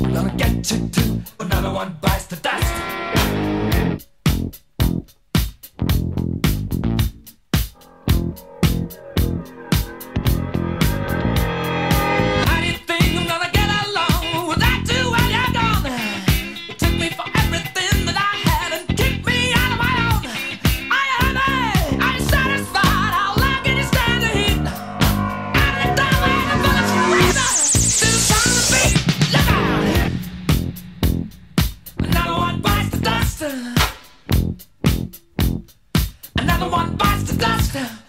gonna get you too. Another one bites the Yeah.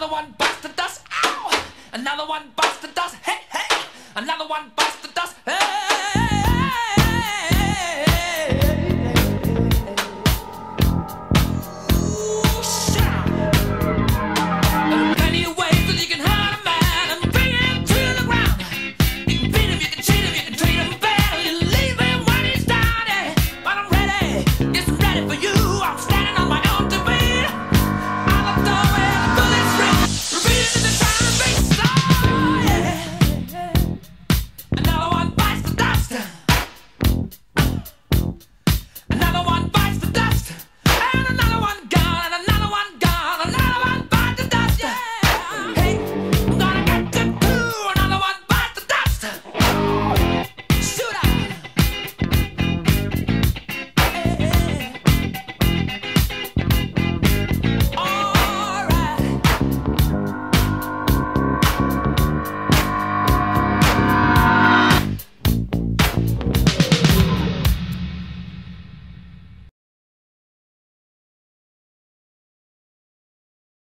Another one bites the dust. Ow! Another one bites the dust. Hey, hey! Another one bites the dust. Hey!